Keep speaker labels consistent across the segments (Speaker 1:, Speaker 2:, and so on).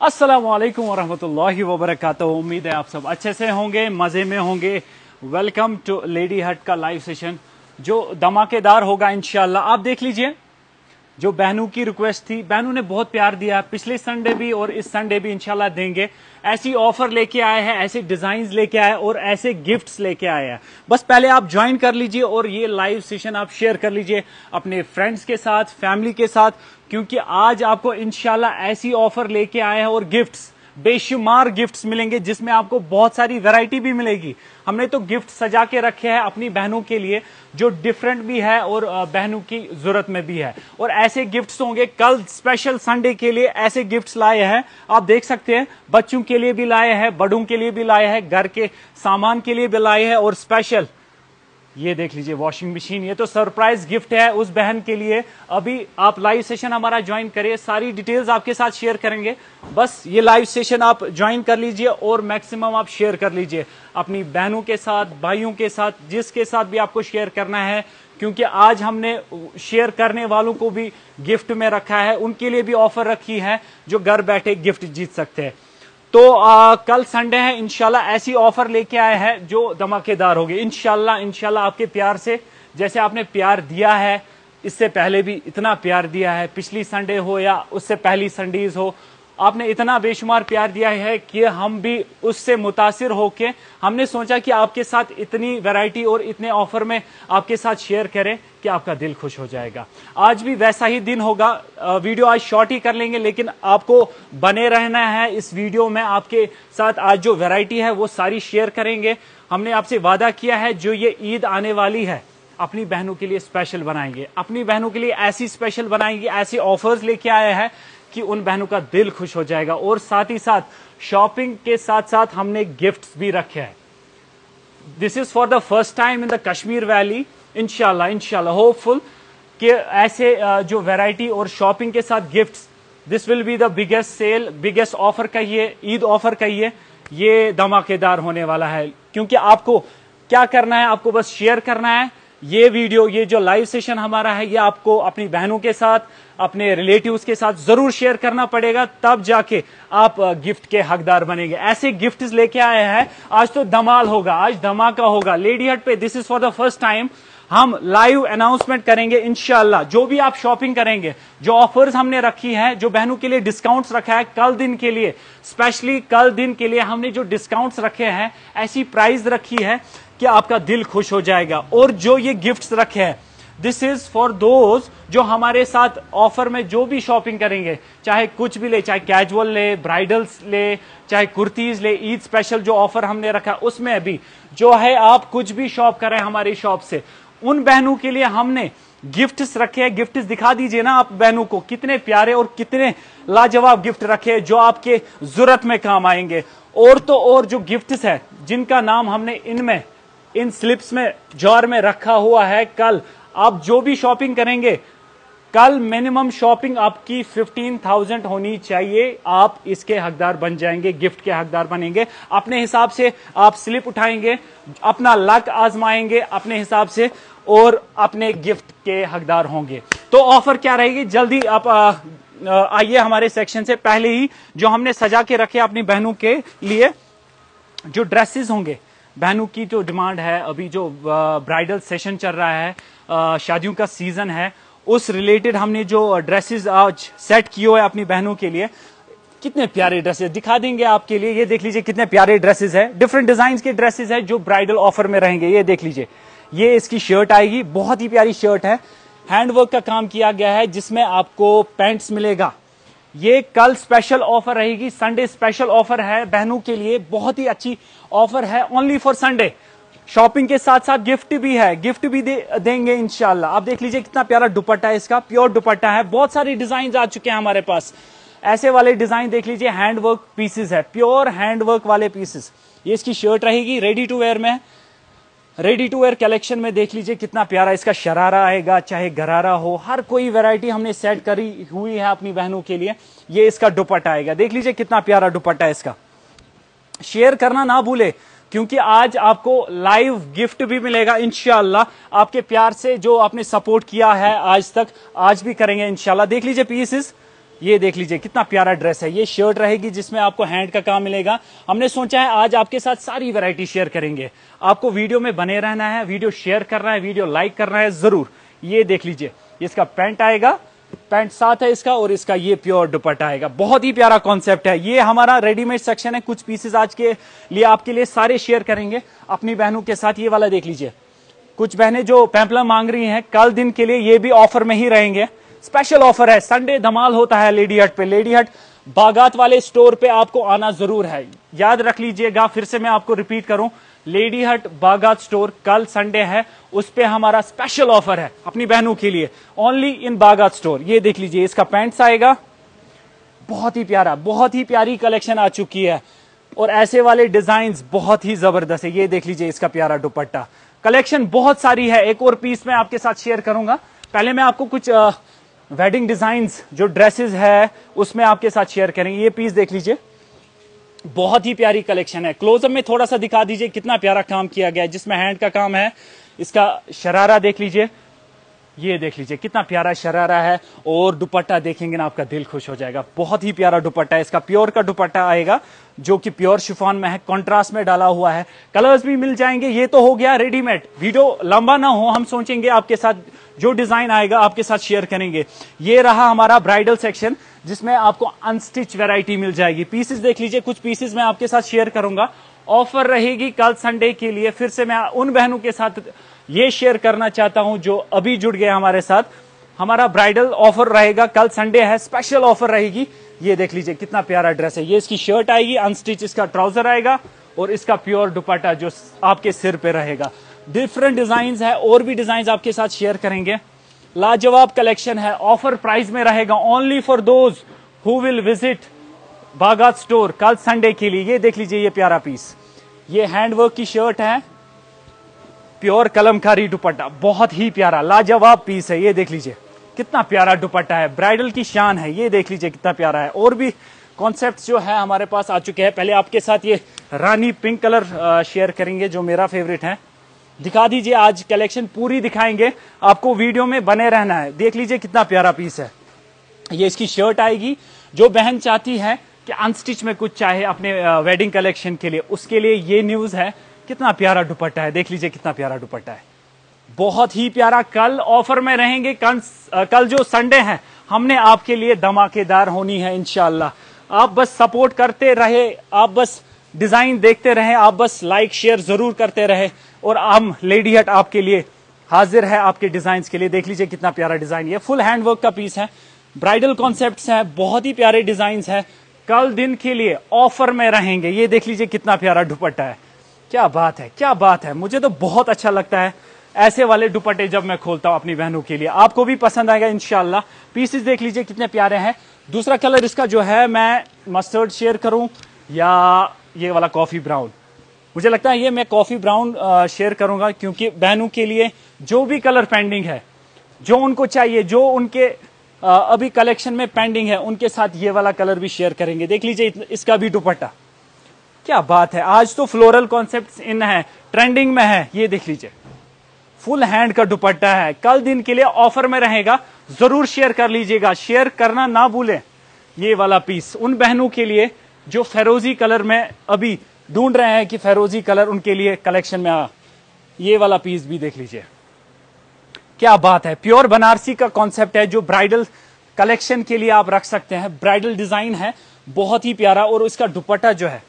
Speaker 1: अस्सलाम वालेकुम वरहमतुल्लाहि उम्मीद है आप सब अच्छे से होंगे, मज़े में होंगे। वेलकम टू लेडी हट का लाइव सेशन जो धमाकेदार होगा, इंशाल्लाह। आप देख लीजिए जो बहनू की रिक्वेस्ट थी, बहनू ने बहुत प्यार दिया। पिछले संडे भी और इस संडे भी इंशाल्लाह देंगे। ऐसी ऑफ़र लेके आए हैं, ऐसे डिज़ाइन लेके आए और ऐसे गिफ्ट्स लेके आए हैं। बस पहले आप ज्वाइन कर लीजिए और ये लाइव सेशन आप शेयर कर लीजिए अपने फ्रेंड्स के साथ फैमिली के साथ, क्योंकि आज आपको इंशाल्लाह ऐसी ऑफ़र लेके आए हैं और गिफ्ट्स बेशुमार गिफ्ट्स मिलेंगे, जिसमें आपको बहुत सारी वैरायटी भी मिलेगी। हमने तो गिफ्ट सजा के रखे हैं अपनी बहनों के लिए, जो डिफरेंट भी है और बहनों की ज़रूरत में भी है। और ऐसे गिफ्ट्स होंगे, कल स्पेशल संडे के लिए ऐसे गिफ्ट्स लाए हैं। आप देख सकते हैं, बच्चों के लिए भी लाए हैं, बड़ों के लिए भी लाए हैं, घर के सामान के लिए भी लाए हैं और स्पेशल ये देख लीजिए वॉशिंग मशीन ये तो सरप्राइज़ गिफ्ट है उस बहन के लिए। अभी आप लाइव सेशन हमारा ज्वाइन करिए, सारी डिटेल्स आपके साथ शेयर करेंगे। बस ये लाइव सेशन आप ज्वाइन कर लीजिए और मैक्सिमम आप शेयर कर लीजिए। अपनी बहनों के साथ, भाइयों के साथ, जिसके साथ भी आपको शेयर करना है, क्योंकि आज हमने शेयर करने वालों को भी गिफ्ट में रखा है, उनके लिए भी ऑफ़र रखी है, जो घर बैठे गिफ्ट जीत सकते हैं। तो आ, कल संडे है इनशाला ऐसी ऑफ़र लेके आए हैं जो धमाकेदार होगी। इनशाला इनशाला आपके प्यार से जैसे आपने प्यार दिया है इससे पहले भी इतना प्यार दिया है पिछली संडे हो या उससे पहली संडेज हो आपने इतना बेशुमार प्यार दिया है कि हम भी उससे मुतासिर होके, हमने सोचा कि आपके साथ इतनी वैरायटी और इतने ऑफ़र में आपके साथ शेयर करें कि आपका दिल खुश हो जाएगा। आज भी वैसा ही दिन होगा। वीडियो आज शॉर्ट ही कर लेंगे, लेकिन आपको बने रहना है। इस वीडियो में आपके साथ आज जो वैरायटी है, वो सारी शेयर करेंगे। हमने आपसे वादा किया है, जो ये ईद आने वाली है, अपनी बहनों के लिए स्पेशल बनाएँगे। अपनी बहनों के लिए ऐसी स्पेशल बनाएँगे, ऐसे ऑफर्स लेके आए हैं कि उन बहनों का दिल खुश हो जाएगा। और साथ ही साथ शॉपिंग के साथ साथ हमने गिफ्ट्स भी रखे हैं। This is for the first time in the Kashmir valley इनशाला इनशाला होपफुल कि ऐसे जो वैरायटी और शॉपिंग के साथ gifts this will be the biggest sale biggest offer कहिए, ईद ऑफ़र कहिए, ये धमाकेदार होने वाला है। क्योंकि आपको क्या करना है? आपको बस शेयर करना है। ये वीडियो, ये जो लाइव सेशन हमारा है, ये आपको अपनी बहनों के साथ, अपने रिलेटिव्स के साथ ज़रूर शेयर करना पड़ेगा, तब जाके आप गिफ्ट के हकदार बनेंगे। ऐसे गिफ्ट लेके आए हैं। आज तो धमाल होगा, आज धमाका होगा। लेडी हट पे this is for the first time हम लाइव अनाउंसमेंट करेंगे इनशाला जो भी आप शॉपिंग करेंगे, जो ऑफर्स हमने रखी है, जो बहनों के लिए डिस्काउंट्स रखा है, कल दिन के लिए स्पेशली कल दिन के लिए हमने जो डिस्काउंट्स रखे हैं, ऐसी प्राइस रखी है कि आपका दिल खुश हो जाएगा। और जो ये गिफ्ट्स रखे हैं दिस इज़ फॉर दोज जो हमारे साथ ऑफ़र में जो भी शॉपिंग करेंगे, चाहे कुछ भी ले, चाहे कैजुअल ले ब्राइडल्स ले, चाहे कुर्तीज ले ईद स्पेशल जो ऑफ़र हमने रखा है उसमें अभी जो है आप कुछ भी शॉप करें हमारी शॉप से। उन बहनों के लिए हमने गिफ्ट्स रखे हैं। गिफ्ट्स दिखा दीजिए ना आप बहनों को, कितने प्यारे और कितने लाजवाब गिफ्ट रखे जो आपके ज़रूरत में काम आएँगे। और तो और जो गिफ्ट्स है, जिनका नाम हमने इनमें इन स्लिप्स में जॉर में रखा हुआ है कल। आप जो भी शॉपिंग करेंगे, कल मिनिमम शॉपिंग आपकी फिफ्टीन थाउज़ेंड होनी चाहिए। आप इसके हकदार बन जाएँगे गिफ्ट के हकदार बनेंगे। अपने हिसाब से आप स्लिप उठाएँगे, अपना लक आजमाएँगे अपने हिसाब से, और अपने गिफ्ट के हकदार होंगे। तो ऑफ़र क्या रहेगी? जल्दी आप आइए हमारे सेक्शन से। पहले ही जो हमने सजा के रखे अपनी बहनों के लिए, जो ड्रेसेस होंगे बहनों की जो डिमांड है, अभी जो ब्राइडल सेशन चल रहा है शादियों का सीज़न है, उस रिलेटेड हमने जो ड्रेसेस आज सेट किए हुए अपनी बहनों के लिए, कितने प्यारे ड्रेसेस, दिखा देंगे आपके लिए, ये देख लीजिए कितने प्यारे ड्रेसेस है डिफरेंट डिज़ाइन के ड्रेसेस है जो ब्राइडल ऑफ़र में रहेंगे, ये देख लीजिए, ये इसकी शर्ट आएगी, बहुत ही प्यारी शर्ट है हैंडवर्क का काम किया गया है, जिसमें आपको पैंट्स मिलेगा ये कल स्पेशल ऑफ़र रहेगी। संडे स्पेशल ऑफ़र है। बहनों के लिए बहुत ही अच्छी ऑफ़र है। ओनली फॉर संडे शॉपिंग के साथ साथ गिफ्ट भी है। गिफ्ट भी दे, देंगे इनशाला आप देख लीजिए कितना प्यारा दुपट्टा है इसका। प्योर दुपट्टा है। बहुत सारी डिज़ाइन आ चुके हैं हमारे पास। ऐसे वाले डिज़ाइन देख लीजिए। हैंडवर्क पीसेस है। प्योर हैंडवर्क वाले पीसेस ये इसकी शर्ट रहेगी। रेडी टू वेयर में। रेडी टू वेयर कलेक्शन में देख लीजिए कितना प्यारा इसका शरारा आएगा, चाहे गरारा हो, हर कोई वैरायटी हमने सेट करी हुई है अपनी बहनों के लिए। ये इसका दुपट्टा आएगा। देख लीजिए कितना प्यारा दुपट्टा इसका। शेयर करना ना भूले, क्योंकि आज आपको लाइव गिफ्ट भी मिलेगा इनशाला आपके प्यार से जो आपने सपोर्ट किया है आज तक, आज भी करेंगे इनशाला देख लीजिए पीसेस ये देख लीजिए, कितना प्यारा ड्रेस है। ये शर्ट रहेगी जिसमें आपको हैंड का काम मिलेगा। हमने सोचा है, आज आपके साथ सारी वैरायटी शेयर करेंगे। आपको वीडियो में बने रहना है वीडियो शेयर करना है वीडियो लाइक करना है, ज़रूर। ये देख लीजिए, इसका पैंट आएगा। पैंट साथ है इसका और इसका ये प्योर दुपट्टा आएगा। बहुत ही प्यारा कॉन्सेप्ट है। ये हमारा रेडीमेड सेक्शन है। कुछ पीसेस आज के लिए आपके लिए सारे शेयर करेंगे। अपनी बहनों के साथ ये वाला देख लीजिए। कुछ बहनें जो पैम्पला मांग रही हैं, कल दिन के लिए ये भी ऑफ़र में ही रहेंगे। स्पेशल ऑफ़र है। संडे धमाल होता है लेडी हट पे। लेडी हट, बागात वाले स्टोर पे आपको आना ज़रूर है। याद रख लीजिएगा, फिर से मैं आपको रिपीट करूँ। लेडी हट, बागात स्टोर कल संडे है। उस पे हमारा स्पेशल ऑफ़र है अपनी बहनों के लिए। ओनली इन बागात स्टोर। ये देख लीजिए, इसका पैंट्स आएगा। बहुत ही प्यारा, बहुत ही प्यारी कलेक्शन आ चुकी है। और ऐसे वाले डिज़ाइन बहुत ही ज़बरदस्त है। ये देख लीजिए, इसका प्यारा दुपट्टा। कलेक्शन बहुत सारी है। एक और पीस मैं आपके साथ शेयर करूँगा। पहले मैं आपको कुछ वेडिंग डिज़ाइन जो ड्रेसेस है, उसमें आपके साथ शेयर करेंगे। ये पीस देख लीजिए। बहुत ही प्यारी कलेक्शन है। क्लोजअप में थोड़ा सा दिखा दीजिए, कितना प्यारा काम किया गया है, जिसमें हैंड का काम है। इसका शरारा देख लीजिए। ये देख लीजिए, कितना प्यारा शरारा है और दुपट्टा देखेंगे ना आपका दिल खुश हो जाएगा। बहुत ही प्यारा दुपट्टा है, इसका प्योर का दुपट्टा आएगा, जो कि प्योर शिफॉन में है कॉन्ट्रास्ट में डाला हुआ है। कलर्स भी मिल जाएँगे, ये तो हो गया रेडीमेड वीडियो लंबा ना हो, हम सोचेंगे आपके साथ जो डिज़ाइन आएगा, आपके साथ शेयर करेंगे। ये रहा हमारा ब्राइडल सेक्शन जिसमें आपको अनस्टिच वेराइटी मिल जाएगी। पीसेस देख लीजिए, कुछ पीसेस मैं आपके साथ शेयर करूँगा। ऑफ़र रहेगी कल संडे के लिए, फिर से मैं उन बहनों के साथ ये शेयर करना चाहता हूँ जो अभी जुड़ गया हमारे साथ। हमारा ब्राइडल ऑफ़र रहेगा, कल संडे है स्पेशल ऑफ़र रहेगी। ये देख लीजिए, कितना प्यारा ड्रेस है। ये इसकी शर्ट आएगी अनस्टिच इसका ट्राउज़र आएगा और इसका प्योर दुपट्टा जो आपके सिर पे रहेगा। डिफरेंट डिज़ाइन है, और भी डिज़ाइन आपके साथ शेयर करेंगे। लाजवाब कलेक्शन है ऑफ़र प्राइस में रहेगा only for those who will visit Bagaat store कल संडे के लिए। ये देख लीजिए, ये प्यारा पीस ये हैंडवर्क की शर्ट है। प्योर कलमकारी दुपट्टा, बहुत ही प्यारा, लाजवाब पीस है, ये देख लीजिए। कितना प्यारा दुपट्टा है, ब्राइडल की शान है, ये देख लीजिए कितना प्यारा है। और भी कॉन्सेप्ट जो है हमारे पास आ चुके हैं। पहले आपके साथ ये रानी पिंक कलर शेयर करेंगे, जो मेरा फेवरेट है। दिखा दीजिए, आज कलेक्शन पूरी दिखाएँगे। आपको वीडियो में बने रहना है। देख लीजिए कितना प्यारा पीस है। ये इसकी शर्ट आएगी। जो बहन चाहती है कि अनस्टिच में कुछ चाहे अपने वेडिंग कलेक्शन के लिए, उसके लिए ये न्यूज़ है। कितना प्यारा दुपट्टा है देख लीजिए कितना प्यारा दुपट्टा है। बहुत ही प्यारा कल ऑफ़र में रहेंगे कल, कल जो संडे है हमने आपके लिए धमाकेदार होनी है इनशाला आप बस सपोर्ट करते रहे आप बस डिज़ाइन देखते रहे आप बस लाइक शेयर ज़रूर करते रहे और हम लेडी हट आपके लिए हाजिर है आपके डिज़ाइन के लिए। देख लीजिए कितना प्यारा डिज़ाइन ये फुल हैंडवर्क का पीस है ब्राइडल कॉन्सेप्ट है बहुत ही प्यारे डिज़ाइन है। कल दिन के लिए ऑफ़र में रहेंगे ये देख लीजिए कितना प्यारा दुपट्टा है। क्या बात है क्या बात है। मुझे तो बहुत अच्छा लगता है ऐसे वाले दुपट्टे जब मैं खोलता हूँ अपनी बहनों के लिए। आपको भी पसंद आएगा इनशाला पीसेस देख लीजिए कितने प्यारे हैं। दूसरा कलर इसका जो है मैं मस्टर्ड शेयर करूँ या ये वाला कॉफ़ी ब्राउन मुझे लगता है ये मैं कॉफ़ी ब्राउन शेयर करूँगा क्योंकि बहनों के लिए जो भी कलर पेंडिंग है जो उनको चाहिए जो उनके आ, अभी कलेक्शन में पेंडिंग है उनके साथ ये वाला कलर भी शेयर करेंगे। देख लीजिए इसका भी दुपट्टा। क्या बात है? आज तो फ्लोरल कॉन्सेप्ट इन है ट्रेंडिंग में है, ये देख लीजिए। फुल हैंड का दुपट्टा है। कल दिन के लिए ऑफ़र में रहेगा, ज़रूर शेयर कर लीजिएगा। शेयर करना ना भूलें। ये वाला पीस उन बहनों के लिए जो फेरोजी कलर में अभी ढूंढ रहे हैं कि फेरोजी कलर उनके लिए कलेक्शन में आ, ये वाला पीस भी देख लीजिए। क्या बात है? प्योर बनारसी का कॉन्सेप्ट है जो ब्राइडल कलेक्शन के लिए आप रख सकते हैं। ब्राइडल डिज़ाइन है, बहुत ही प्यारा और इसका दुपट्टा जो है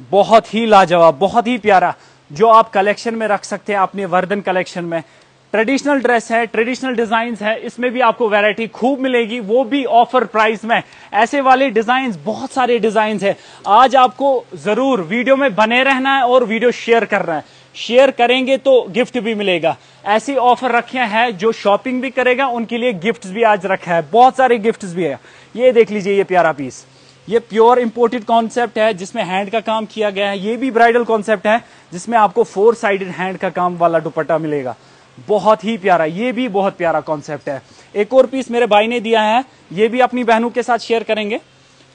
Speaker 1: बहुत ही लाजवाब, बहुत ही प्यारा, जो आप कलेक्शन में रख सकते हैं अपने वर्धन कलेक्शन में। ट्रेडिशनल ड्रेस है ट्रेडिशनल डिज़ाइन है, इसमें भी आपको वैरायटी खूब मिलेगी, वो भी ऑफ़र प्राइस में। ऐसे वाले डिज़ाइन बहुत सारे डिज़ाइन है। आज आपको ज़रूर वीडियो में बने रहना है और वीडियो शेयर करना है। शेयर करेंगे तो गिफ्ट भी मिलेगा। ऐसी ऑफ़र रखे हैं जो शॉपिंग भी करेगा, उनके लिए गिफ्ट भी आज रखा है। बहुत सारे गिफ्ट भी है। ये देख लीजिए, ये प्यारा पीस ये प्योर इंपोर्टेड कॉन्सेप्ट है, जिसमें हैंड का काम किया गया है। ये भी ब्राइडल कॉन्सेप्ट है, जिसमें आपको फोर साइडेड हैंड का काम वाला दुपट्टा मिलेगा। बहुत ही प्यारा, ये भी बहुत प्यारा कॉन्सेप्ट है। एक और पीस मेरे भाई ने दिया है, ये भी अपनी बहनों के साथ शेयर करेंगे।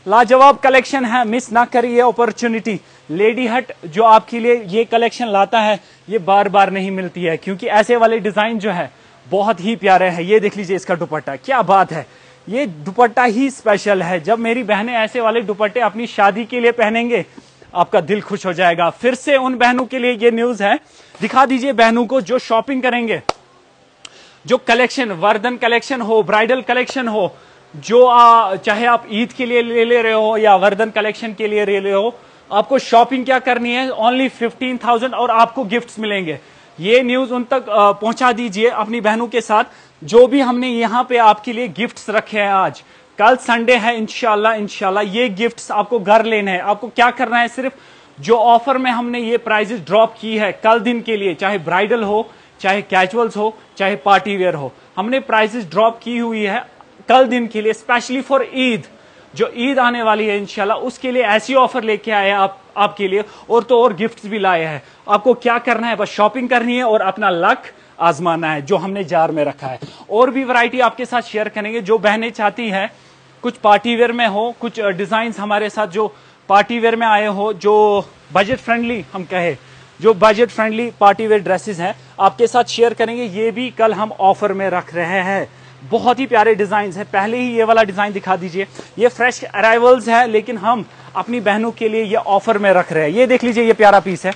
Speaker 1: लाजवाब कलेक्शन है मिस ना करिए अपॉर्चुनिटी लेडी हट जो आपके लिए ये कलेक्शन लाता है, ये बार बार नहीं मिलती है, क्योंकि ऐसे वाले डिज़ाइन जो है, बहुत ही प्यारे हैं। ये देख लीजिए इसका दुपट्टा, क्या बात है। ये दुपट्टा ही स्पेशल है। जब मेरी बहनें ऐसे वाले दुपट्टे अपनी शादी के लिए पहनेंगे आपका दिल खुश हो जाएगा। फिर से उन बहनों के लिए ये न्यूज़ है। दिखा दीजिए बहनों को जो शॉपिंग करेंगे। जो कलेक्शन वर्धन कलेक्शन हो ब्राइडल कलेक्शन हो जो आ, चाहे आप ईद के लिए ले ले रहे हो या वर्धन कलेक्शन के लिए ले रहे हो आपको शॉपिंग क्या करनी है? ओनली फिफ्टीन थाउज़ेंड और आपको गिफ्ट्स मिलेंगे। ये न्यूज़ उन तक पहुँचा दीजिए अपनी बहनों के साथ। जो भी हमने यहाँ पे आपके लिए गिफ्ट्स रखे हैं आज, कल संडे है इनशाला इनशाला ये गिफ्ट्स आपको घर लेने हैं। आपको क्या करना है? सिर्फ़ जो ऑफ़र में हमने ये प्राइजेस ड्रॉप की है, कल दिन के लिए, चाहे ब्राइडल हो, चाहे कैजुअल्स हो, चाहे पार्टी वेयर हो, हमने प्राइजेस ड्रॉप की हुई है कल दिन के लिए स्पेशली फॉर ईद जो ईद आने वाली है इनशाला उसके लिए ऐसी ऑफ़र लेके आए आप, आपके लिए, और तो और गिफ्ट्स भी लाए हैं। आपको क्या करना है? बस शॉपिंग करनी है और अपना लक आजमाना है, जो हमने जार में रखा है। और भी वैरायटी आपके साथ शेयर करेंगे, जो बहनें चाहती हैं, कुछ पार्टी वेयर में हो, कुछ डिज़ाइन हमारे साथ जो पार्टी वेयर में आए हो, जो बजट फ्रेंडली हम कहे, जो budget friendly party wear dresses हैं, आपके साथ शेयर करेंगे, ये भी कल हम ऑफ़र में रख रहे हैं। बहुत ही प्यारे डिज़ाइन है। पहले ही ये वाला डिज़ाइन दिखा दीजिए। ये फ्रेश अराइवल्स है, लेकिन हम अपनी बहनों के लिए ये ऑफ़र में रख रहे हैं। ये देख लीजिए, ये प्यारा पीस है।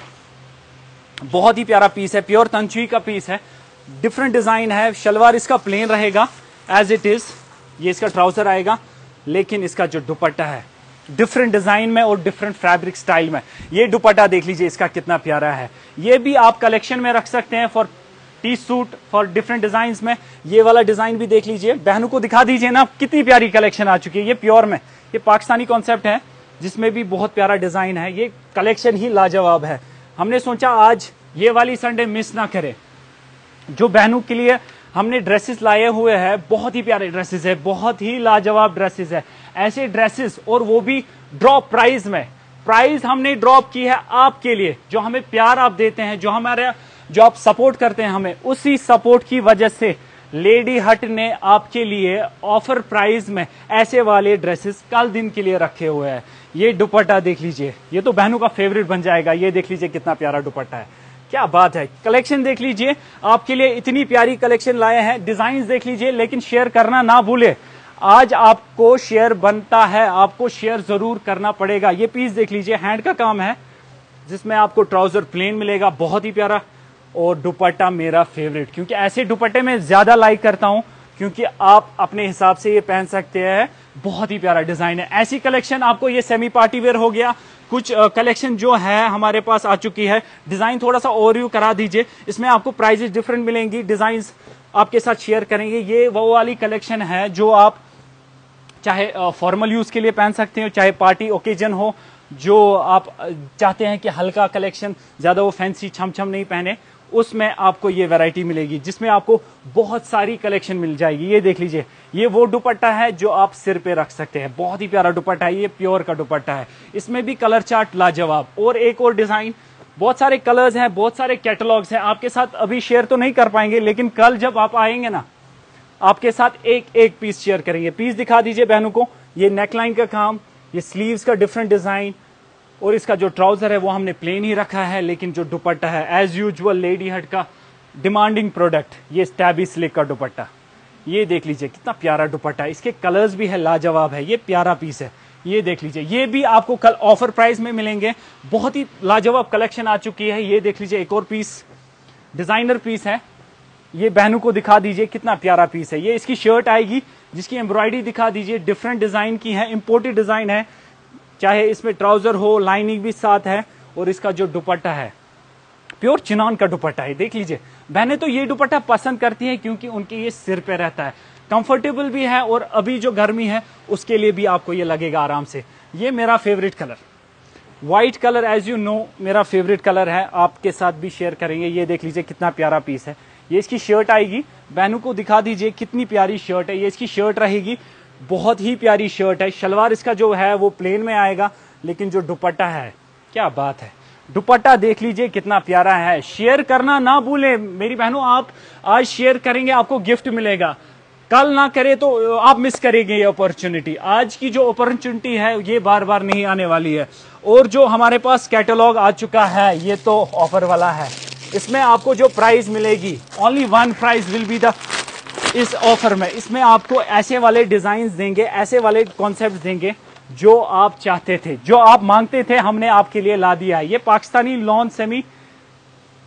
Speaker 1: बहुत ही प्यारा पीस है। प्योर तंचुई का पीस है। डिफरेंट डिज़ाइन है। शलवार इसका प्लेन रहेगा एज इट इज़ ये इसका ट्राउज़र आएगा, लेकिन इसका जो दुपट्टा है डिफरेंट डिज़ाइन में और डिफरेंट फैब्रिक स्टाइल में। ये दुपट्टा देख लीजिए, इसका कितना प्यारा है। ये भी आप कलेक्शन में रख सकते हैं forty suit for different design में। ये वाला डिज़ाइन भी देख लीजिए। बहनों को दिखा दीजिए ना, कितनी प्यारी कलेक्शन आ चुकी है। ये प्योर में, ये पाकिस्तानी कॉन्सेप्ट है, जिसमें भी बहुत प्यारा डिज़ाइन है। ये कलेक्शन ही लाजवाब है। हमने सोचा आज ये वाली संडे मिस ना करे। जो बहनों के लिए हमने ड्रेसेस लाए हुए हैं, बहुत ही प्यारे ड्रेसेस है, बहुत ही लाजवाब ड्रेसेस है। ऐसे ड्रेसेस और वो भी ड्रॉप प्राइस में। प्राइस हमने ड्रॉप की है आपके लिए, जो हमें प्यार आप देते हैं, जो हमारे जो आप सपोर्ट करते हैं हमें, उसी सपोर्ट की वजह से लेडी हट ने आपके लिए ऑफ़र प्राइस में ऐसे वाले ड्रेसेस कल दिन के लिए रखे हुए हैं। ये दुपट्टा देख लीजिए। ये तो बहनों का फेवरेट बन जाएगा। ये देख लीजिए कितना प्यारा दुपट्टा है। क्या बात है। कलेक्शन देख लीजिए। आपके लिए इतनी प्यारी कलेक्शन लाए हैं। डिज़ाइन देख लीजिए, लेकिन शेयर करना ना भूले। आज आपको शेयर बनता है। आपको शेयर ज़रूर करना पड़ेगा। ये पीस देख लीजिए। हैंड का काम है, जिसमें आपको ट्राउज़र प्लेन मिलेगा। बहुत ही प्यारा। और दुपट्टा मेरा फेवरेट क्योंकि ऐसे दुपट्टे में ज़्यादा लाइक करता हूँ, क्योंकि आप अपने हिसाब से ये पहन सकते हैं। बहुत ही प्यारा डिज़ाइन है। ऐसी कलेक्शन आपको ये सेमी पार्टी वेयर हो गया। कुछ कलेक्शन जो है हमारे पास आ चुकी है। डिज़ाइन थोड़ा सा ओवरव्यू करा दीजिए। इसमें आपको प्राइजेस डिफरेंट मिलेंगी। डिज़ाइन आपके साथ शेयर करेंगे। ये, वो वाली कलेक्शन है जो आप चाहे फॉर्मल यूज़ के लिए पहन सकते हो, चाहे पार्टी ओकेजन हो, जो आप चाहते हैं कि हल्का कलेक्शन ज़्यादा वो फैंसी छम छम नहीं पहने। उसमें आपको ये वैरायटी मिलेगी, जिसमें आपको बहुत सारी कलेक्शन मिल जाएगी। ये देख लीजिए, ये वो दुपट्टा है जो आप सिर पे रख सकते हैं। बहुत ही प्यारा दुपट्टा है, ये प्योर का दुपट्टा है। इसमें भी कलर चार्ट लाजवाब। और एक और डिज़ाइन बहुत सारे कलर्स हैं, बहुत सारे कैटलॉग्स हैं। आपके साथ अभी शेयर तो नहीं कर पाएँगे, लेकिन कल जब आप आएँगे ना, आपके साथ एक एक पीस शेयर करेंगे। पीस दिखा दीजिए बहनों को, ये नेकलाइन का काम, ये स्लीव्स का डिफरेंट डिज़ाइन और इसका जो ट्राउज़र है वो हमने प्लेन ही रखा है, लेकिन जो दुपट्टा है एज यूजल लेडी हट का डिमांडिंग प्रोडक्ट ये स्टैबी स्लिक का दुपट्टा। ये देख लीजिए, कितना प्यारा दुपट्टा। इसके कलर्स भी है, लाजवाब है, ये प्यारा पीस है। ये देख लीजिए, ये भी आपको कल ऑफ़र प्राइस में मिलेंगे। बहुत ही लाजवाब कलेक्शन आ चुकी है। ये देख लीजिए, एक और पीस डिज़ाइनर पीस है। ये बहनों को दिखा दीजिए, कितना प्यारा पीस है। ये इसकी शर्ट आएगी, जिसकी एम्ब्रॉयडरी दिखा दीजिए। डिफरेंट डिज़ाइन की है इंपोर्टेड डिज़ाइन है। चाहे इसमें ट्राउज़र हो, लाइनिंग भी साथ है और इसका जो दुपट्टा है, प्योर चिनान का दुपट्टा है, देख लीजिए। बहनें तो ये दुपट्टा पसंद करती हैं क्योंकि उनके ये सिर पे रहता है। कंफर्टेबल भी है और अभी जो गर्मी है, उसके लिए भी आपको ये लगेगा आराम से। ये मेरा favourite colour white colour as you know मेरा फेवरेट कलर है। आपके साथ भी शेयर करेंगे। ये देख लीजिए कितना प्यारा पीस है। ये इसकी शर्ट आएगी। बहनों को दिखा दीजिए कितनी प्यारी शर्ट है। ये इसकी शर्ट रहेगी। बहुत ही प्यारी शर्ट है। शलवार इसका जो है, वो प्लेन में आएगा, लेकिन जो दुपट्टा है, क्या बात है। दुपट्टा देख लीजिए, कितना प्यारा है। शेयर करना ना भूले। मेरी बहनों, आप आज शेयर करेंगे, आपको गिफ्ट मिलेगा। कल ना करे तो आप मिस करेंगे ये अपॉर्चुनिटी आज की जो अपॉर्चुनिटी है, ये बार बार नहीं आने वाली है। और जो हमारे पास कैटलॉग आ चुका है, ये तो ऑफ़र वाला है। इसमें आपको जो प्राइस मिलेगी only one price will be the इस ऑफ़र में। इसमें आपको ऐसे वाले डिज़ाइन देंगे, ऐसे वाले कॉन्सेप्ट देंगे जो आप चाहते थे, जो आप मांगते थे, हमने आपके लिए ला दिया है। ये Pakistani lawn semi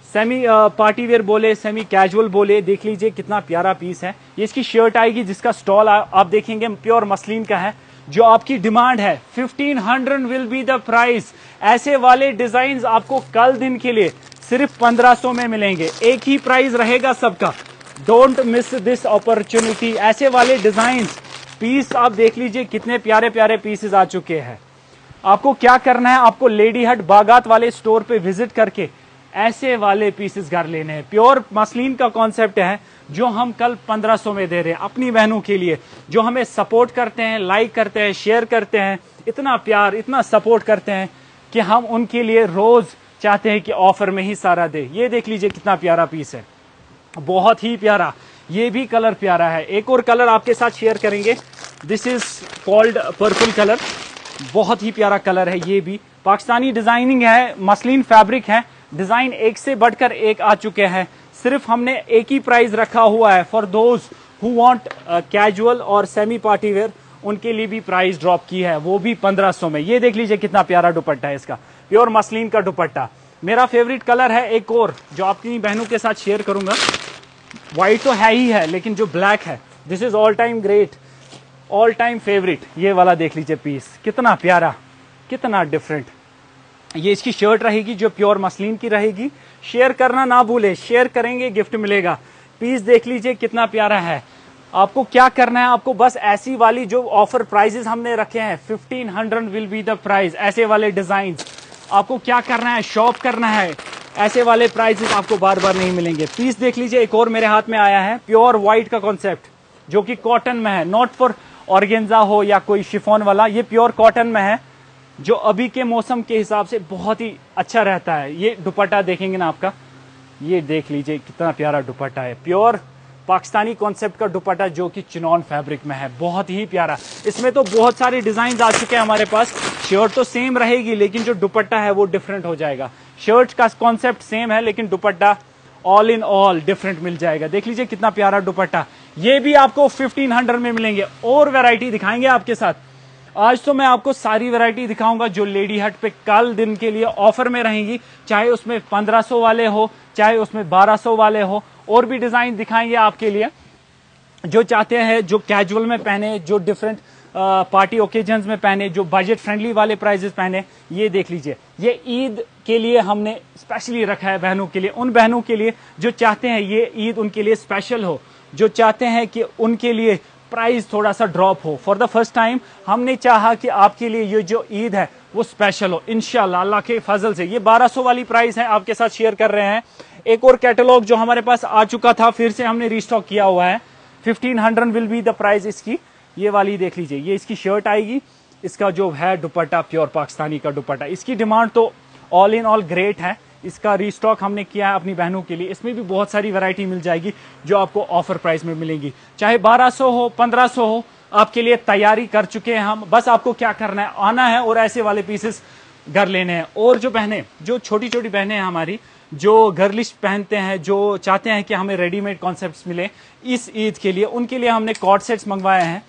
Speaker 1: semi party wear बोले सेमी कैजुअल बोले, देख लीजिए कितना प्यारा पीस है। ये इसकी शर्ट आएगी जिसका स्टॉल आप देखेंगे प्योर मसलिन का है, जो आपकी डिमांड है। 1500 विल बी द प्राइस ऐसे वाले डिज़ाइन आपको कल दिन के लिए सिर्फ़ 1500 में मिलेंगे। एक ही प्राइस रहेगा सबका। डोंट मिस दिस अपॉर्चुनिटी ऐसे वाले डिज़ाइन पीस आप देख लीजिए, कितने प्यारे प्यारे पीसेस आ चुके हैं। आपको क्या करना है? आपको लेडी हट बागात वाले स्टोर पे विज़िट करके ऐसे वाले पीसेस घर लेने हैं। प्योर मसलिन का कॉन्सेप्ट है, जो हम कल 1500 में दे रहे हैं, अपनी बहनों के लिए, जो हमें सपोर्ट करते हैं लाइक करते हैं शेयर करते हैं। इतना प्यार, इतना सपोर्ट करते हैं कि हम उनके लिए रोज चाहते हैं कि ऑफ़र में ही सारा दे। ये देख लीजिए कितना प्यारा पीस है। बहुत ही प्यारा, ये भी कलर प्यारा है। एक और कलर आपके साथ शेयर करेंगे। This is called purple colour बहुत ही प्यारा कलर है ये भी। पाकिस्तानी डिज़ाइनिंग है, मसलिन फैब्रिक है। डिज़ाइन एक से बढ़कर एक आ चुके हैं। सिर्फ़ हमने एक ही प्राइस रखा हुआ है for those who want casual और सेमी पार्टी वेयर उनके लिए भी प्राइस ड्रॉप की है। वो भी 1500 में। ये देख लीजिए कितना प्यारा दुपट्टा है इसका। प्योर मसलिन का दुपट्टा। मेरा फेवरेट कलर है एक और, जो आपकी बहनों के साथ शेयर करूँगा। व्हाइट तो है ही है, लेकिन जो ब्लैक है this is all time great all time favourite ये वाला देख लीजिए पीस कितना प्यारा, कितना डिफरेंट ये इसकी शर्ट रहेगी जो प्योर मसलिन की रहेगी। शेयर करना ना भूले शेयर करेंगे गिफ्ट मिलेगा। पीस देख लीजिए कितना प्यारा है। आपको क्या करना है? आपको बस ऐसी वाली जो ऑफ़र प्राइजेस हमने रखे हैं fifteen hundred will be the price ऐसे वाले डिज़ाइन आपको क्या करना है? शॉप करना है। ऐसे वाले प्राइजेस आपको बार बार नहीं मिलेंगे। पीस देख लीजिए, एक और मेरे हाथ में आया है प्योर व्हाइट का कॉन्सेप्ट जो कि कॉटन में है। नॉट फॉर ऑर्गेन्जा हो या कोई शिफोन वाला, ये प्योर कॉटन में है, जो अभी के मौसम के हिसाब से बहुत ही अच्छा रहता है। ये दुपट्टा देखेंगे ना आपका? ये देख लीजिए, कितना प्यारा दुपट्टा है। प्योर पाकिस्तानी कॉन्सेप्ट का दुपट्टा जो कि चिनौन फैब्रिक में है, बहुत ही प्यारा। इसमें तो बहुत सारे डिज़ाइन आ चुके हैं हमारे पास। शर्ट तो सेम रहेगी, लेकिन जो दुपट्टा है वो डिफरेंट हो जाएगा। शर्ट का कॉन्सेप्ट सेम है, लेकिन dupatta all in all different मिल जाएगा। देख लीजिए कितना प्यारा दुपट्टा। ये भी आपको 1500 में मिलेंगे। और वैरायटी दिखाएँगे आपके साथ। आज तो मैं आपको सारी वैरायटी दिखाऊँगा जो लेडी हट पे कल दिन के लिए ऑफ़र में रहेंगी। चाहे उसमें 1500 वाले हो, चाहे उसमें 1200 वाले हो। और भी डिज़ाइन दिखाएँगे आपके लिए। जो चाहते हैं, जो कैजुअल में पहने, जो डिफरेंट पार्टी ओकेजन में पहने, जो बजट फ्रेंडली वाले प्राइजेस पहने, ये देख लीजिए। ये ईद के लिए हमने स्पेशली रखा है बहनों के लिए। उन बहनों के लिए जो चाहते हैं, ये ईद उनके लिए स्पेशल हो। जो चाहते हैं कि उनके लिए प्राइस थोड़ा सा ड्रॉप हो। फॉर द फ़र्स्ट टाइम हमने चाहा कि आपके लिए ये जो ईद है, वो स्पेशल हो। इनशाला अल्लाह के फजल से। ये 1200 वाली प्राइस है, आपके साथ शेयर कर रहे हैं। एक और कैटलॉग जो हमारे पास आ चुका था, फिर से हमने रिस्टॉक किया हुआ है। 1500 विल बी द प्राइस इसकी। ये वाली देख लीजिए, ये इसकी शर्ट आएगी। इसका जो है दुपट्टा प्योर पाकिस्तानी का दुपट्टा। इसकी डिमांड तो ऑल इन ऑल ग्रेट है। इसका रिस्टॉक हमने किया है अपनी बहनों के लिए। इसमें भी बहुत सारी वैरायटी मिल जाएगी, जो आपको ऑफ़र प्राइस में मिलेंगी। चाहे 1200 हो 1500 हो, आपके लिए तैयारी कर चुके हैं हम। बस आपको क्या करना है? आना है और ऐसे वाले पीसेस घर लेने हैं। और जो बहनें, जो छोटी छोटी बहनें हैं हमारी जो गर्लिश पहनते हैं, जो चाहते हैं कि हमें रेडीमेड कॉन्सेप्ट मिले, इस ईद के लिए, उनके लिए हमने कॉर्ड सेट्स मंगवाए हैं।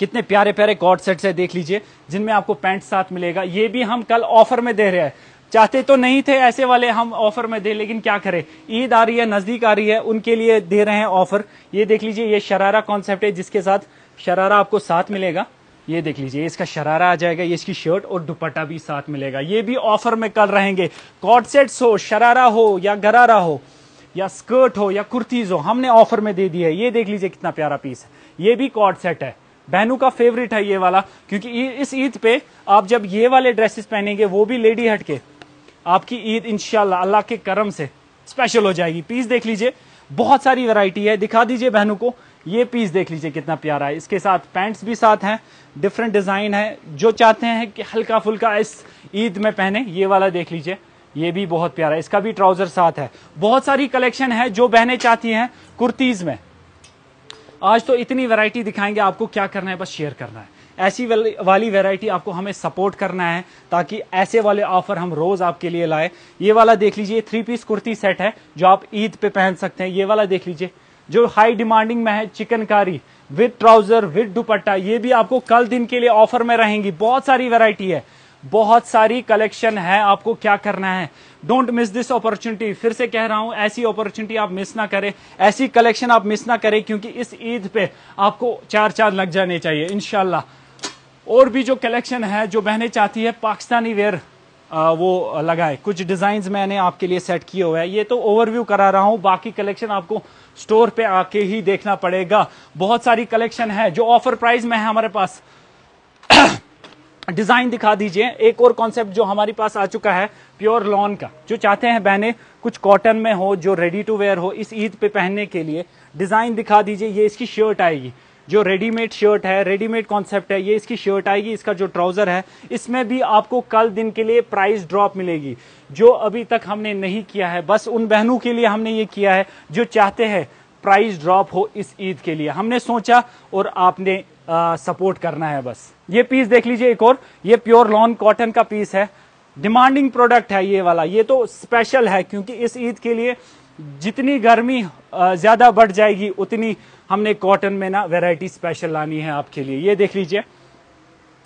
Speaker 1: कितने प्यारे प्यारे कॉर्ड सेट्स है, देख लीजिए, जिनमें आपको पैंट साथ मिलेगा। ये भी हम कल ऑफ़र में दे रहे हैं। चाहते तो नहीं थे ऐसे वाले हम ऑफ़र में दे, लेकिन क्या करें? ईद आ रही है, नज़दीक आ रही है, उनके लिए दे रहे हैं ऑफ़र ये देख लीजिए, ये शरारा कॉन्सेप्ट है, जिसके साथ शरारा आपको साथ मिलेगा। ये देख लीजिए, इसका शरारा आ जाएगा, ये इसकी शर्ट और दुपट्टा भी साथ मिलेगा। ये भी ऑफ़र में कल रहेंगे। कॉट सेट्स हो, शरारा हो, या गरारा हो, या स्कर्ट हो, या कुर्तीज हो, हमने ऑफ़र में दे दी है। ये देख लीजिए कितना प्यारा पीस है। ये भी कॉट सेट है। बहनों का फेवरेट है ये वाला, क्योंकि इस ईद पे आप जब ये वाले ड्रेसेस पहनेंगे, वो भी लेडी हट के, आपकी ईद इनशाला अल्लाह के करम से स्पेशल हो जाएगी। पीस देख लीजिए, बहुत सारी वैरायटी है। दिखा दीजिए बहनों को ये पीस देख लीजिए कितना प्यारा है। इसके साथ पैंट्स भी साथ हैं। डिफरेंट डिज़ाइन है। जो चाहते हैं कि हल्का फुल्का इस ईद में पहने, ये वाला देख लीजिए। ये भी बहुत प्यारा है। इसका भी ट्राउज़र साथ है। बहुत सारी कलेक्शन है जो बहने चाहती हैं कुर्तीज में। आज तो इतनी वैरायटी दिखाएँगे आपको क्या करना है, बस शेयर करना है। ऐसी वाली वैरायटी आपको हमें सपोर्ट करना है ताकि ऐसे वाले ऑफ़र हम रोज आपके लिए लाए। ये वाला देख लीजिए थ्री पीस कुर्ती सेट है जो आप ईद पे पहन सकते हैं। ये वाला देख लीजिए। जो हाई डिमांडिंग में है chikankari with trouser with dupatta, ये भी आपको कल दिन के लिए ऑफ़र में रहेंगी। बहुत सारी वेराइटी है। बहुत सारी कलेक्शन है, आपको क्या करना है? डोंट मिस दिस अपॉर्चुनिटी फिर से कह रहा हूँ, ऐसी अपॉर्चुनिटी आप मिस ना करें। ऐसी कलेक्शन आप मिस ना करें, क्योंकि इस ईद पे आपको चार चार लग जाने चाहिए इनशाला और भी जो कलेक्शन है, जो बहने चाहती है, पाकिस्तानी वेयर वो लगाए। कुछ डिज़ाइन मैंने आपके लिए सेट किए हुए हैं। ये तो ओवरव्यू करा रहा हूँ। बाकी कलेक्शन आपको स्टोर पे आके ही देखना पड़ेगा। बहुत सारी कलेक्शन है जो ऑफ़र प्राइस में है हमारे पास। डिज़ाइन दिखा दीजिए। एक और कॉन्सेप्ट जो हमारे पास आ चुका है प्योर लॉन का। जो चाहते हैं बहने, कुछ कॉटन में हो, जो रेडी टू वेयर हो, इस ईद पे पहनने के लिए। डिज़ाइन दिखा दीजिए। ये इसकी शर्ट आएगी। जो रेडीमेड शर्ट है रेडीमेड कॉन्सेप्ट है ये इसकी शर्ट आएगी इसका जो ट्राउज़र है इसमें भी आपको कल दिन के लिए प्राइस ड्रॉप मिलेगी। जो अभी तक हमने नहीं किया है बस उन बहनों के लिए हमने ये किया है जो चाहते हैं प्राइस ड्रॉप हो इस ईद के लिए। हमने सोचा और आपने आ, सपोर्ट करना है बस। ये पीस देख लीजिए एक और ये प्योर लॉन कॉटन का पीस है। डिमांडिंग प्रोडक्ट है ये वाला ये तो स्पेशल है क्योंकि इस ईद के लिए जितनी गर्मी ज़्यादा बढ़ जाएगी, उतनी हमने कॉटन में ना वैरायटी स्पेशल लानी है आपके लिए। ये देख लीजिए।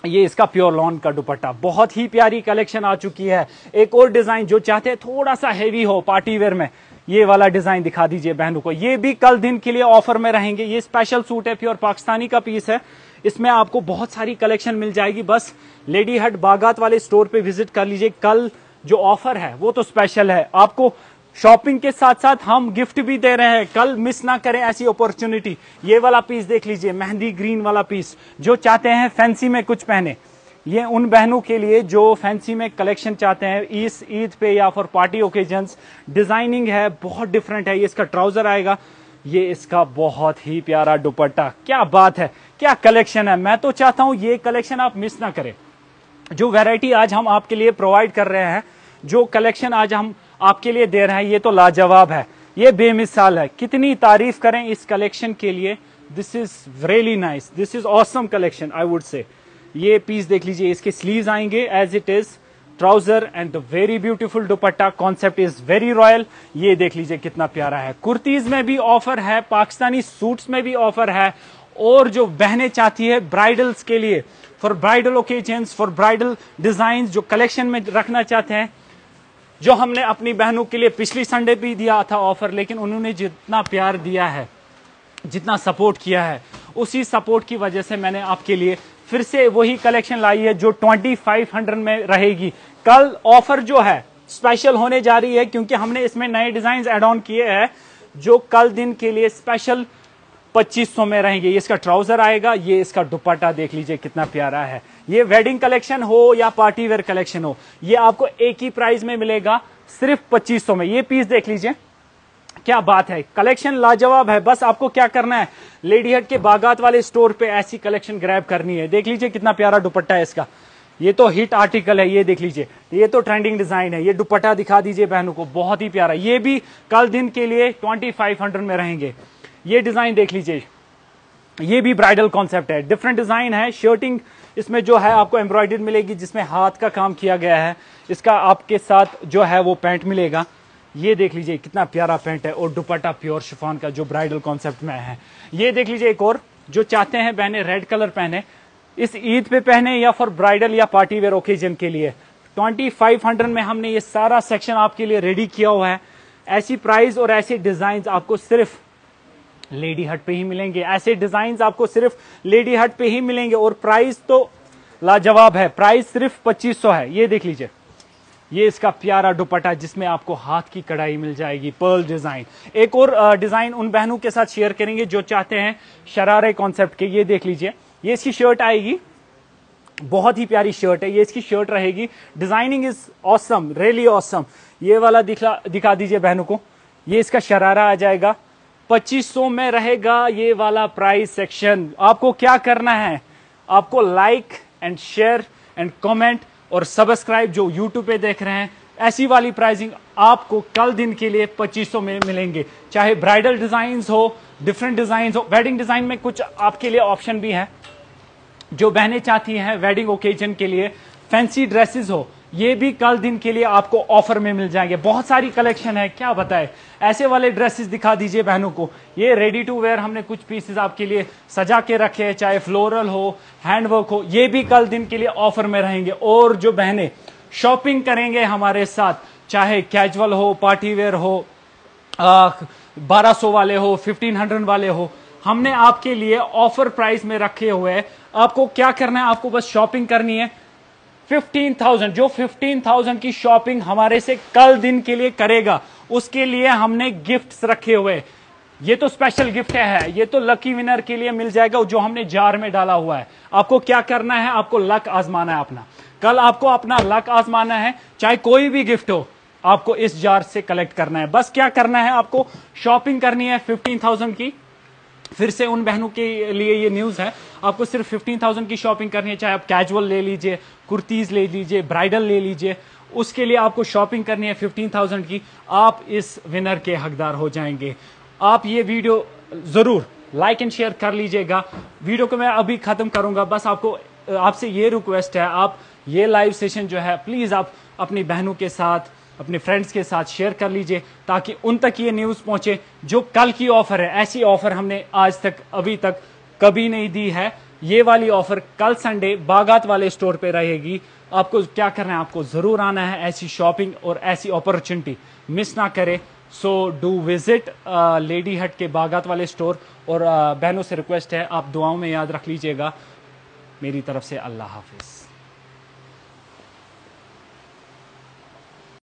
Speaker 1: ये इसका प्योर लॉन का दुपट्टा। बहुत ही प्यारी कलेक्शन आ चुकी है। एक और डिज़ाइन जो चाहते हैं थोड़ा सा हेवी हो पार्टी वेयर में, ये वाला डिज़ाइन दिखा दीजिए बहनों को। ये भी कल दिन के लिए ऑफ़र में रहेंगे। ये स्पेशल सूट है प्योर पाकिस्तानी का पीस है। इसमें आपको बहुत सारी कलेक्शन मिल जाएगी। बस लेडी हट बागात वाले स्टोर पे विज़िट कर लीजिए। कल जो ऑफ़र है, वो तो स्पेशल है। आपको शॉपिंग के साथ साथ हम गिफ्ट भी दे रहे हैं। कल मिस ना करें ऐसी अपॉर्चुनिटी ये वाला पीस देख लीजिए, मेहंदी ग्रीन वाला पीस जो चाहते हैं फैंसी में कुछ पहने। ये उन बहनों के लिए जो फैंसी में कलेक्शन चाहते हैं, इस ईद पे या फॉर पार्टी ओकेजन डिज़ाइनिंग है, बहुत डिफरेंट है। ये इसका ट्राउज़र आएगा। ये इसका बहुत ही प्यारा दुपट्टा। क्या बात है, क्या कलेक्शन है। मैं तो चाहता हूँ ये कलेक्शन आप मिस ना करें। जो वेराइटी आज हम आपके लिए प्रोवाइड कर रहे हैं, जो कलेक्शन आज हम आपके लिए दे रहे हैं, ये तो लाजवाब है। ये बेमिसाल है। कितनी तारीफ़ करें इस कलेक्शन के लिए। This is really nice this is awesome collection I would say ये पीस देख लीजिए, इसके स्लीव आएँगे as it is trouser and the very beautiful dupatta concept is very royal ये देख लीजिए, कितना प्यारा है। कुर्तीज में भी ऑफ़र है, पाकिस्तानी सूट्स में भी ऑफ़र है। और जो बहने चाहती है ब्राइडल्स के लिए for bridal occasion for bridal design जो कलेक्शन में रखना चाहते हैं जो हमने अपनी बहनों के लिए पिछली संडे भी दिया था ऑफ़र लेकिन उन्होंने जितना प्यार दिया है, जितना सपोर्ट किया है, उसी सपोर्ट की वजह से मैंने आपके लिए फिर से वही कलेक्शन लाई है जो 2500 में रहेगी। कल ऑफ़र जो है स्पेशल होने जा रही है, क्योंकि हमने इसमें नए डिज़ाइन एड ऑन किए हैं, जो कल दिन के लिए स्पेशल 2500 में रहेंगे। ये इसका ट्राउज़र आएगा, ये इसका दुपट्टा देख लीजिए कितना प्यारा है। ये वेडिंग कलेक्शन हो या पार्टी वेयर कलेक्शन हो, ये आपको एक ही प्राइस में मिलेगा, सिर्फ़ 2500 में। ये पीस देख लीजिए। क्या बात है, कलेक्शन लाजवाब है। बस आपको क्या करना है लेडी हट के बागात वाले स्टोर पे ऐसी कलेक्शन ग्रैब करनी है। देख लीजिए कितना प्यारा दुपट्टा है इसका। ये तो हिट आर्टिकल है, ये देख लीजिए। ये तो ट्रेंडिंग डिज़ाइन है, ये दुपट्टा दिखा दीजिए बहनों को, बहुत ही प्यारा। ये भी कल दिन के लिए ट्वेंटी फाइव हंड्रेड में रहेंगे। ये डिज़ाइन देख लीजिए। ये भी ब्राइडल कॉन्सेप्ट है। डिफरेंट डिज़ाइन है। शर्टिंग इसमें जो है आपको एम्ब्रॉयडरी मिलेगी, जिसमें हाथ का काम किया गया है। इसका आपके साथ जो है वो पैंट मिलेगा। ये देख लीजिए, कितना प्यारा पैंट है और दुपट्टा प्योर शिफॉन का जो ब्राइडल कॉन्सेप्ट में है। ये देख लीजिए एक और, जो चाहते हैं बहने रेड कलर पहने। इस ईद पे पहने या फॉर ब्राइडल या पार्टी वेयर ओकेजन के लिए। ट्वेंटी फाइव हंड्रेड में हमने ये सारा सेक्शन आपके लिए रेडी किया हुआ है। ऐसी प्राइस और ऐसे डिज़ाइन आपको सिर्फ़ लेडी हट पे ही मिलेंगे। ऐसे डिज़ाइन आपको सिर्फ़ लेडी हट पे ही मिलेंगे और प्राइस तो लाजवाब है। प्राइस सिर्फ़ 2500 है। ये देख लीजिए। ये इसका प्यारा दुपट्टा जिसमें आपको हाथ की कढ़ाई मिल जाएगी पर्ल डिज़ाइन एक और डिज़ाइन उन बहनों के साथ शेयर करेंगे जो चाहते हैं शरारे कॉन्सेप्ट के। ये देख लीजिए। ये इसकी शर्ट आएगी। बहुत ही प्यारी शर्ट है। ये इसकी शर्ट रहेगी। Designing is awesome really awesome ये वाला दिखा दिखा दीजिए बहनों को। ये इसका शरारा आ जाएगा। 2500 में रहेगा ये वाला प्राइस सेक्शन आपको क्या करना है? आपको like and share and comment और सब्सक्राइब जो यूट्यूब पे देख रहे हैं, ऐसी वाली प्राइसिंग आपको कल दिन के लिए 2500 में मिलेंगे। चाहे ब्राइडल डिज़ाइन हो डिफरेंट डिज़ाइन हो वेडिंग डिज़ाइन में कुछ आपके लिए ऑप्शन भी है। जो बहनें चाहती हैं वेडिंग ओकेजन के लिए फैंसी ड्रेसेस हो ये भी कल दिन के लिए आपको ऑफ़र में मिल जाएँगे। बहुत सारी कलेक्शन है, क्या बताए ऐसे वाले ड्रेसेस दिखा दीजिए बहनों को। ये रेडी टू वेयर हमने कुछ पीसेस आपके लिए सजा के रखे हैं, चाहे फ्लोरल हो हैंडवर्क हो, ये भी कल दिन के लिए ऑफ़र में रहेंगे। और जो बहनें शॉपिंग करेंगे हमारे साथ, चाहे कैजुअल हो पार्टी वेयर हो बारह वाले हो फिफ्टीन हंड्रेड वाले हो, हमने आपके लिए ऑफ़र प्राइस में रखे हुए आपको क्या करना है? आपको बस शॉपिंग करनी है। फिफ्टीन थाउज़ेंड जो फिफ्टीन थाउज़ेंड की शॉपिंग हमारे से कल दिन के लिए करेगा, उसके लिए हमने गिफ्ट्स रखे हुए। ये तो स्पेशल गिफ्ट है ये तो लकी विनर के लिए मिल जाएगा, जो हमने जार में डाला हुआ है। आपको क्या करना है? आपको लक आजमाना है अपना। कल आपको अपना लक आजमाना है, चाहे कोई भी गिफ्ट हो, आपको इस जार से कलेक्ट करना है। बस क्या करना है आपको? शॉपिंग करनी है फिफ्टीन थाउज़ेंड की। फिर से उन बहनों के लिए ये न्यूज़ है। आपको सिर्फ़ फिफ्टीन थाउज़ेंड की शॉपिंग करनी है, चाहे आप कैजुअल ले लीजिए, कुर्तीज ले लीजिए ब्राइडल ले लीजिए, उसके लिए आपको शॉपिंग करनी है फिफ्टीन थाउज़ेंड की। आप इस विनर के हकदार हो जाएँगे। आप ये वीडियो ज़रूर लाइक एंड शेयर कर लीजिएगा। वीडियो को मैं अभी खत्म करूँगा। बस आपको, आपसे ये रिक्वेस्ट है, आप ये लाइव सेशन जो है प्लीज़ आप अपनी बहनों के साथ अपने फ्रेंड्स के साथ शेयर कर लीजिए ताकि उन तक ये न्यूज़ पहुँचे जो कल की ऑफ़र है। ऐसी ऑफ़र हमने आज तक अभी तक कभी नहीं दी है। ये वाली ऑफ़र कल संडे बागात वाले स्टोर पे रहेगी। आपको क्या करना है? आपको ज़रूर आना है ऐसी शॉपिंग और ऐसी अपॉर्चुनिटी मिस ना करे सो डू विज़िट लेडी हट के बागात वाले स्टोर और uh, बहनों से रिक्वेस्ट है आप दुआओं में याद रख लीजिएगा। मेरी तरफ़ से अल्लाह हाफिज़।